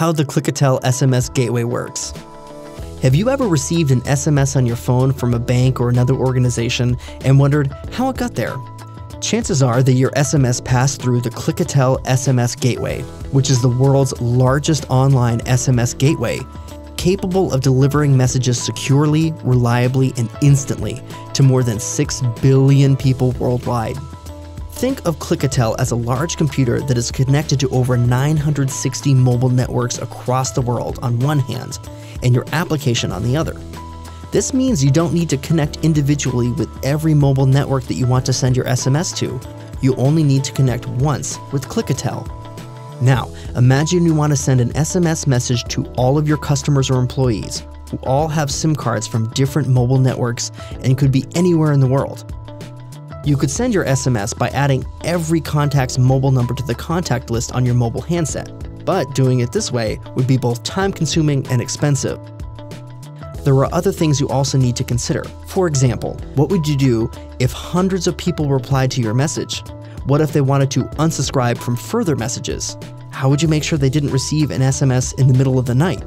how the Clickatell SMS gateway works. Have you ever received an SMS on your phone from a bank or another organization and wondered how it got there? Chances are that your SMS passed through the Clickatell SMS gateway, which is the world's largest online SMS gateway, capable of delivering messages securely, reliably, and instantly to more than 6 billion people worldwide. Think of Clickatell as a large computer that is connected to over 960 mobile networks across the world on one hand, and your application on the other. This means you don't need to connect individually with every mobile network that you want to send your SMS to. You only need to connect once with Clickatell. Now, imagine you want to send an SMS message to all of your customers or employees who all have SIM cards from different mobile networks and could be anywhere in the world. You could send your SMS by adding every contact's mobile number to the contact list on your mobile handset, but doing it this way would be both time consuming and expensive. There are other things you also need to consider. For example, what would you do if hundreds of people replied to your message? What if they wanted to unsubscribe from further messages? How would you make sure they didn't receive an SMS in the middle of the night?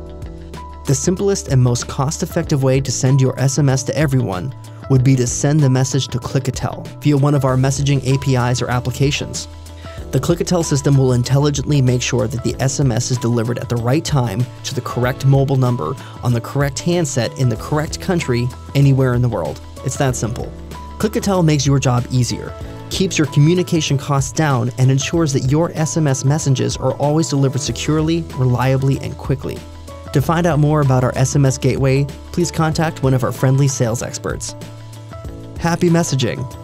The simplest and most cost effective way to send your SMS to everyone would be to send the message to Clickatell via one of our messaging APIs or applications. The Clickatell system will intelligently make sure that the SMS is delivered at the right time to the correct mobile number on the correct handset in the correct country anywhere in the world. It's that simple. Clickatell makes your job easier, keeps your communication costs down, and ensures that your SMS messages are always delivered securely, reliably, and quickly. To find out more about our SMS gateway, please contact one of our friendly sales experts. Happy messaging!